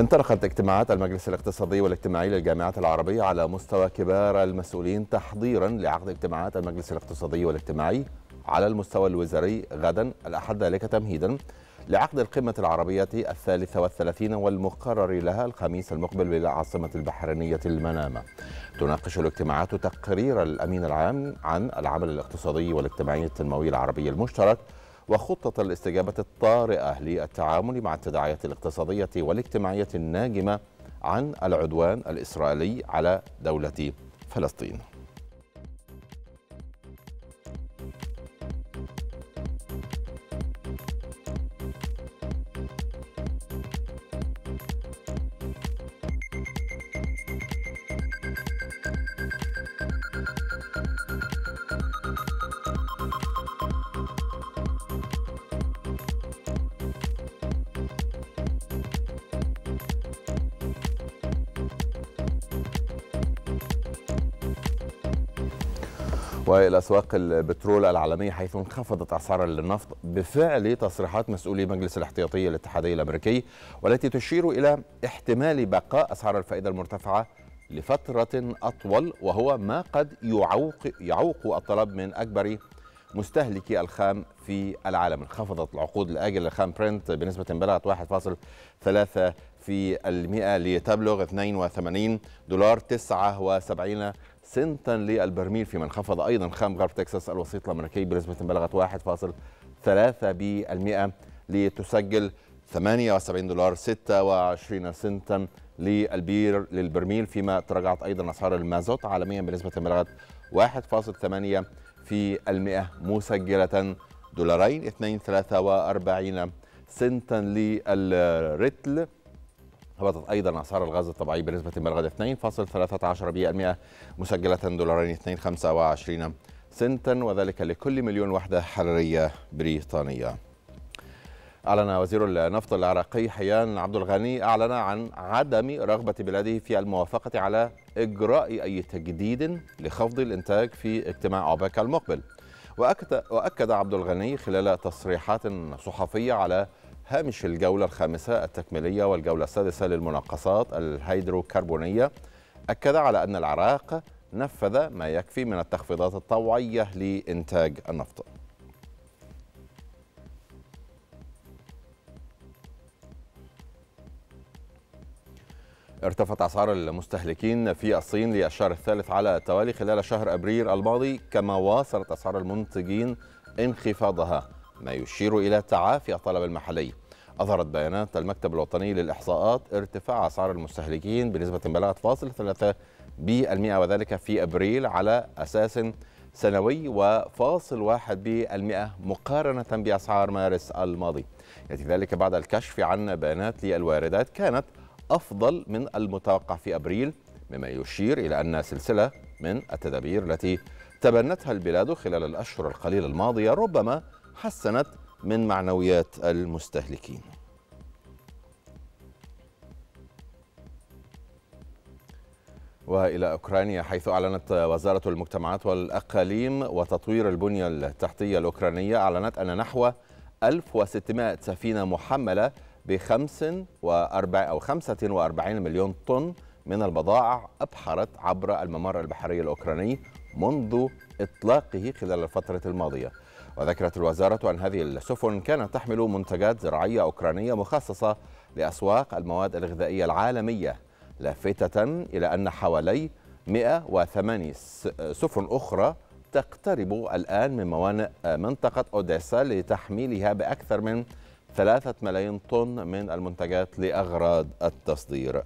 انطلقت اجتماعات المجلس الاقتصادي والاجتماعي للجامعات العربية على مستوى كبار المسؤولين تحضيرا لعقد اجتماعات المجلس الاقتصادي والاجتماعي على المستوى الوزاري. غدا الأحد ذلك تمهيدا لعقد القمة العربية الثالثة والثلاثين والمقرر لها الخميس المقبل بالعاصمة البحرينية المنامة. تناقش الاجتماعات تقرير الأمين العام عن العمل الاقتصادي والاجتماعي التنموي العربي المشترك وخطة الاستجابة الطارئة للتعامل مع التداعيات الاقتصادية والاجتماعية الناجمة عن العدوان الإسرائيلي على دولة فلسطين. وإلى اسواق البترول العالميه حيث انخفضت أسعار النفط بفعل تصريحات مسؤولي مجلس الاحتياطي الاتحادي الأمريكي والتي تشير إلى احتمال بقاء أسعار الفائدة المرتفعة لفترة أطول وهو ما قد يعوق يعوق الطلب من أكبر مستهلكي الخام في العالم. انخفضت العقود الآجل للخام برنت بنسبة بلغت 1.3 في المئة لتبلغ 82 دولار 79 سنتا للبرميل فيما انخفض أيضا خام غرب تكساس الوسيط الأمريكي بنسبة بلغت 1.3 بالمئة لتسجل 78 دولار 26 سنتا للبير للبرميل فيما تراجعت أيضا أسعار المازوت عالميا بنسبة بلغت 1.8 في المئة مسجلة دولارين 2.43 سنتا للرتل هبطت أيضا أسعار الغاز الطبيعي بنسبة بلغت 2.13% مسجلة دولارين 2.25 سنتا وذلك لكل مليون وحدة حرارية بريطانية. أعلن وزير النفط العراقي حيان عبد الغني أعلن عن عدم رغبة بلاده في الموافقة على إجراء أي تجديد لخفض الإنتاج في اجتماع أوبك المقبل وأكد عبد الغني خلال تصريحات صحفية على هامش الجولة الخامسة التكميلية والجولة السادسة للمناقصات الهيدروكربونية. أكد على أن العراق نفذ ما يكفي من التخفيضات الطوعية لإنتاج النفط. ارتفعت أسعار المستهلكين في الصين للشهر الثالث على التوالي خلال شهر أبريل الماضي كما واصلت أسعار المنتجين انخفاضها. ما يشير إلى تعافي الطلب المحلي. أظهرت بيانات المكتب الوطني للإحصاءات ارتفاع أسعار المستهلكين بنسبة بلغت فاصل ثلاثة بالمئة وذلك في أبريل على أساس سنوي وفاصل واحد بالمئة مقارنة بأسعار مارس الماضي. يأتي ذلك بعد الكشف عن بيانات للواردات كانت أفضل من المتوقع في أبريل مما يشير إلى أن سلسلة من التدابير التي تبنتها البلاد خلال الأشهر القليلة الماضية ربما حسنت من معنويات المستهلكين. وإلى أوكرانيا حيث أعلنت وزارة المجتمعات والأقاليم وتطوير البنية التحتية الأوكرانية أعلنت أن نحو 1600 سفينة محملة ب 45 أو 45 مليون طن من البضائع أبحرت عبر الممر البحري الأوكراني منذ إطلاقه خلال الفترة الماضية. وذكرت الوزارة أن هذه السفن كانت تحمل منتجات زراعية أوكرانية مخصصة لأسواق المواد الغذائية العالمية لافتة إلى أن حوالي 108 سفن أخرى تقترب الآن من موانئ منطقة أوديسا لتحميلها بأكثر من ثلاثة ملايين طن من المنتجات لأغراض التصدير.